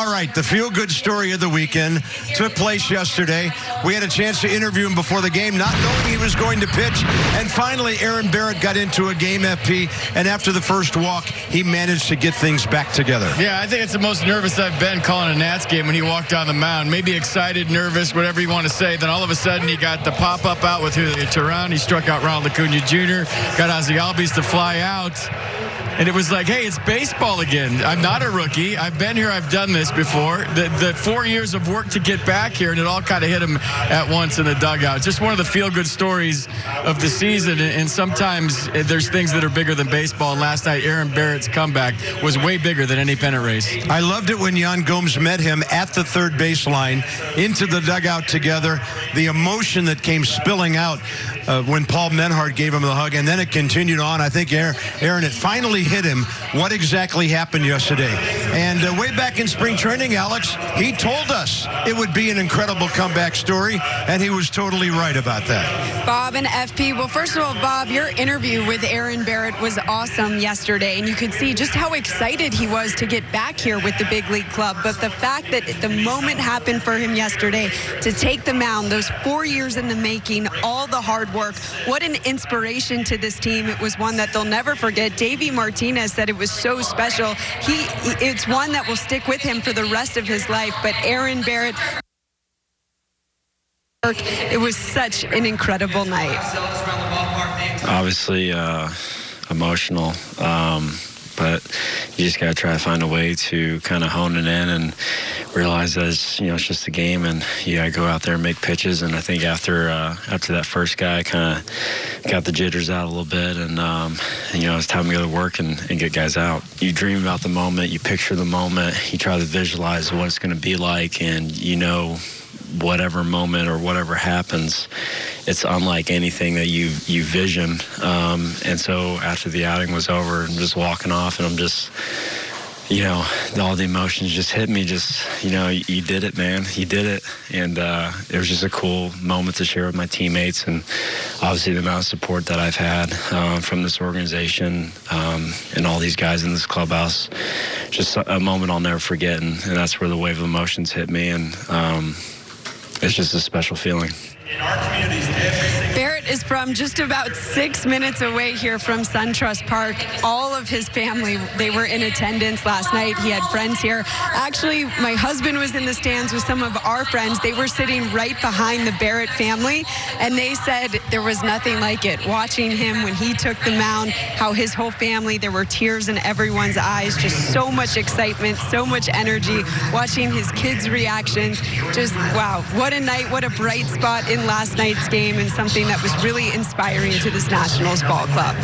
All right, the feel good story of the weekend took place yesterday. We had a chance to interview him before the game, not knowing he was going to pitch. And finally, Aaron Barrett got into a game FP. And after the first walk, he managed to get things back together. Yeah, I think it's the most nervous I've been calling a Nats game when he walked on the mound. Maybe excited, nervous, whatever you want to say. Then all of a sudden, he got the pop up out with Julio Teheran. He struck out Ronald Acuna Jr., got Ozzie Albies to fly out. And it was like, hey, it's baseball again. I'm not a rookie. I've been here. I've done this before. The, the four years of work to get back here, and it all kind of hit him at once in the dugout. Just one of the feel-good stories of the season. And sometimes there's things that are bigger than baseball. And last night, Aaron Barrett's comeback was way bigger than any pennant race. I loved it when Yan Gomes met him at the third baseline into the dugout together. The emotion that came spilling out uh, when Paul Menhart gave him the hug, and then it continued on. I think Aaron, Aaron it finally hit him what exactly happened yesterday. And uh, way back in spring training, Alex, he told us it would be an incredible comeback story, and he was totally right about that. Bob and FP, well, first of all, Bob, your interview with Aaron Barrett was awesome yesterday, and you could see just how excited he was to get back here with the big league club. But the fact that the moment happened for him yesterday to take the mound, those four years in the making, all the hard work, what an inspiration to this team. It was one that they'll never forget. Davey Martinez said it was so special. He, it's one that will stick with him for the rest of his life. But Aaron Barrett, it was such an incredible night. Obviously, uh, emotional. Um, but you just got to try to find a way to kind of hone it in and realize that it's, you know it's just a game and you got to go out there and make pitches. And I think after uh, after that first guy, kind of got the jitters out a little bit, and um, you know it's time to go to work and, and get guys out. You dream about the moment, you picture the moment, you try to visualize what it's going to be like, and you know whatever moment or whatever happens, it's unlike anything that you you vision. Um, and so after the outing was over, I'm just walking off, and I'm just, you know, all the emotions just hit me. Just, you know, you, you did it, man. You did it, and uh, it was just a cool moment to share with my teammates, and obviously the amount of support that I've had uh, from this organization um, and all these guys in this clubhouse. Just a, moment I'll never forget, and, and, that's where the wave of emotions hit me, and. Um, it's just a special feeling. Barrett is from just about six minutes away here from SunTrust Park. All of his family, they were in attendance last night. He had friends here. Actually, my husband was in the stands with some of our friends. They were sitting right behind the Barrett family, and they said there was nothing like it. Watching him when he took the mound, how his whole family, there were tears in everyone's eyes, just so much excitement, so much energy. Watching his kids' reactions, just wow, what a night, what a bright spot in last night's game and something that was really inspiring to this Nationals ball club.